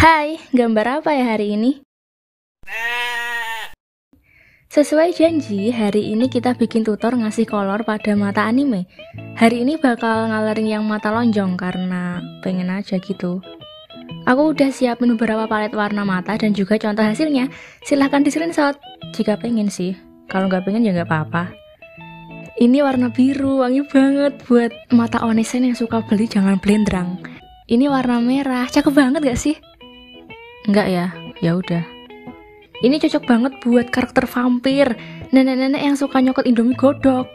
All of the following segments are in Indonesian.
Hai, gambar apa ya hari ini? Sesuai janji, hari ini kita bikin tutor ngasih kolor pada mata anime. Hari ini bakal ngalarin yang mata lonjong karena pengen aja gitu. Aku udah siapin beberapa palet warna mata dan juga contoh hasilnya. Silahkan di screenshot jika pengen sih. Kalau nggak pengen ya nggak apa-apa. Ini warna biru, wangi banget buat mata onesen yang suka beli jangan blendrang. Ini warna merah, cakep banget gak sih? Enggak ya, ya udah. Ini cocok banget buat karakter vampir, nenek-nenek yang suka nyokot indomie godok.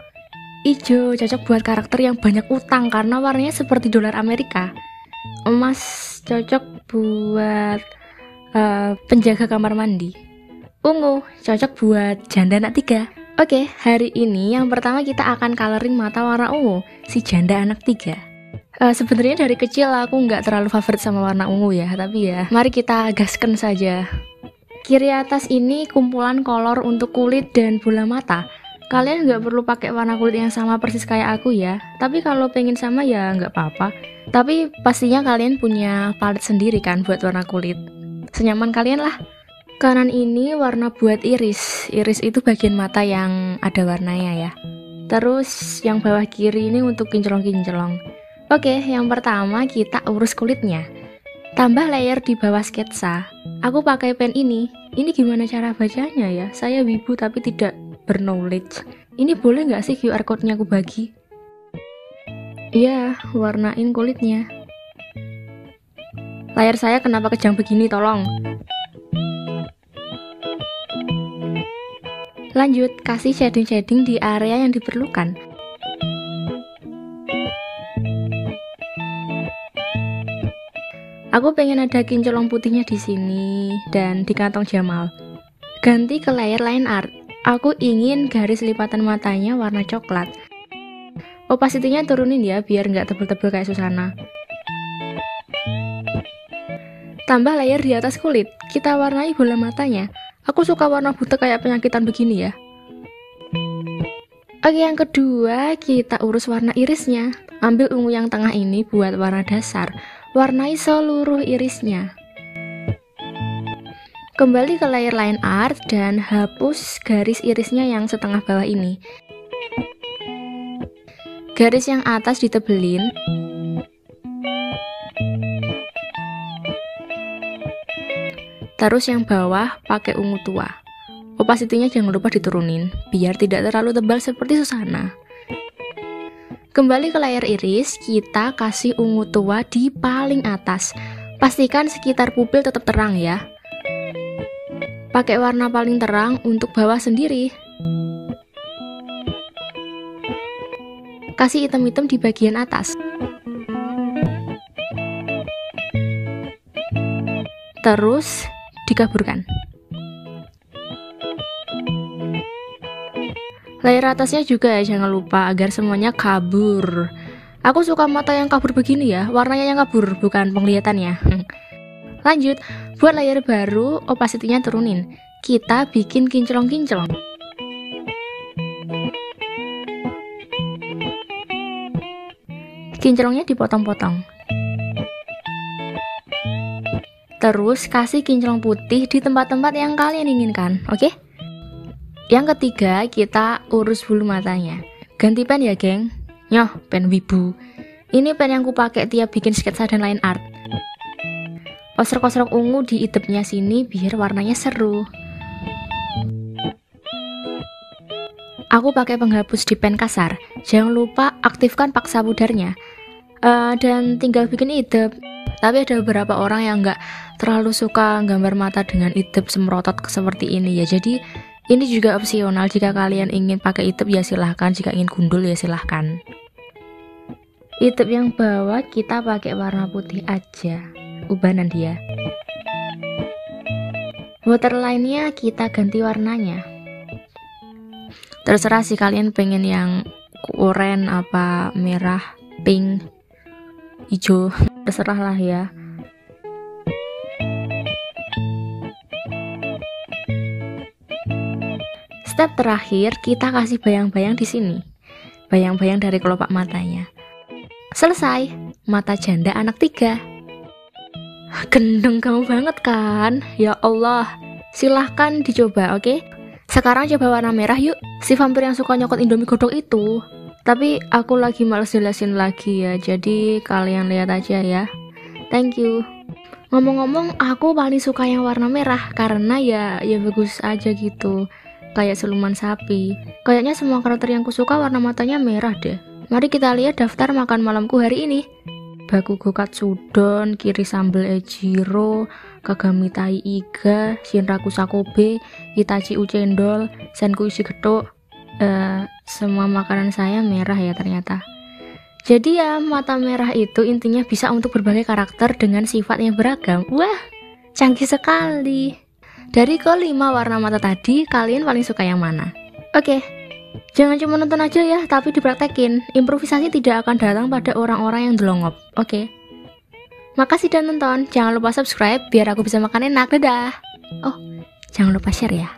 Ijo cocok buat karakter yang banyak utang karena warnanya seperti dolar Amerika. Emas cocok buat uh, penjaga kamar mandi. Ungu cocok buat janda anak tiga. Oke, hari ini yang pertama kita akan coloring mata warna ungu, si janda anak tiga. Uh, Sebenarnya dari kecil aku nggak terlalu favorit sama warna ungu ya, tapi ya mari kita gaskan saja. Kiri atas ini kumpulan kolor untuk kulit dan bola mata. Kalian nggak perlu pakai warna kulit yang sama persis kayak aku ya. Tapi kalau pengen sama ya nggak apa-apa. Tapi pastinya kalian punya palet sendiri kan buat warna kulit. Senyaman kalian lah. Kanan ini warna buat iris. Iris itu bagian mata yang ada warnanya ya. Terus yang bawah kiri ini untuk kinclong-kinclong. Oke, yang pertama kita urus kulitnya. Tambah layer di bawah sketsa. Aku pakai pen ini. Ini gimana cara bacanya ya? Saya wibu tapi tidak berknowledge. Ini boleh nggak sih QR code-nya aku bagi? Iya, warnain kulitnya. Layar saya kenapa kejang begini, tolong. Lanjut, kasih shading-shading di area yang diperlukan. Aku pengen ada kincolong putihnya di sini dan di kantong Jamal. Ganti ke layer line art. Aku ingin garis lipatan matanya warna coklat. Opacity-nya turunin ya biar nggak tebel-tebel kayak Susana. Tambah layer di atas kulit. Kita warnai bola matanya. Aku suka warna butek kayak penyakitan begini ya. Oke, yang kedua kita urus warna irisnya. Ambil ungu yang tengah ini buat warna dasar. Warnai seluruh irisnya. Kembali ke layer line art dan hapus garis irisnya yang setengah bawah ini. Garis yang atas ditebelin. Terus yang bawah pakai ungu tua. Opacity-nya jangan lupa diturunin, biar tidak terlalu tebal seperti Susana. Kembali ke layar iris, kita kasih ungu tua di paling atas. Pastikan sekitar pupil tetap terang ya. Pakai warna paling terang untuk bawah sendiri. Kasih hitam-hitam di bagian atas. Terus dikaburkan. Layer atasnya juga ya jangan lupa agar semuanya kabur. Aku suka mata yang kabur begini ya, warnanya yang kabur bukan penglihatannya. Lanjut, buat layer baru, opacity-nya turunin. Kita bikin kinclong-kinclong. Kinclongnya dipotong-potong. Terus kasih kinclong putih di tempat-tempat yang kalian inginkan, oke? Okay? Yang ketiga, kita urus bulu matanya. Ganti pen ya, geng. Nyoh, pen wibu. Ini pen yang kupakai tiap bikin sketsa dan lain art. Kosrok-kosrok ungu di idepnya sini biar warnanya seru. Aku pakai penghapus di pen kasar. Jangan lupa aktifkan paksa pudarnya. Uh, dan tinggal bikin idep. Tapi ada beberapa orang yang nggak terlalu suka gambar mata dengan idep semrotot seperti ini ya. Jadi ini juga opsional jika kalian ingin pakai itep ya silahkan, jika ingin gundul ya silahkan. Itep yang bawah kita pakai warna putih aja, ubanan dia. Waterline-nya kita ganti warnanya. Terserah sih kalian pengen yang oranye apa merah, pink, hijau, terserah lah ya. Step terakhir, kita kasih bayang-bayang di sini. Bayang-bayang dari kelopak matanya. Selesai, mata janda anak tiga. Gendeng kamu banget kan? Ya Allah. Silahkan dicoba, oke? Okay? Sekarang coba warna merah yuk. Si vampir yang suka nyokot Indomie godok itu. Tapi aku lagi males jelasin lagi ya, jadi kalian lihat aja ya. Thank you. Ngomong-ngomong, aku paling suka yang warna merah karena ya ya bagus aja gitu. Kayak seluman sapi. Kayaknya semua karakter yang kusuka warna matanya merah deh. Mari kita lihat daftar makan malamku hari ini. Bakugo Katsudon, kiri sambal ejiro, kagami tai iga, shinraku sakobe, itachi ucendol, senku isi getuk. Uh, semua makanan saya merah ya ternyata. Jadi ya mata merah itu intinya bisa untuk berbagai karakter dengan sifat yang beragam. Wah, canggih sekali. Dari kelima warna mata tadi, kalian paling suka yang mana? Oke, jangan cuma nonton aja ya, tapi dipraktekin. Improvisasi tidak akan datang pada orang-orang yang delongop. Oke. Makasih sudah nonton. Jangan lupa subscribe biar aku bisa makan enak. Dadah. Oh, jangan lupa share ya.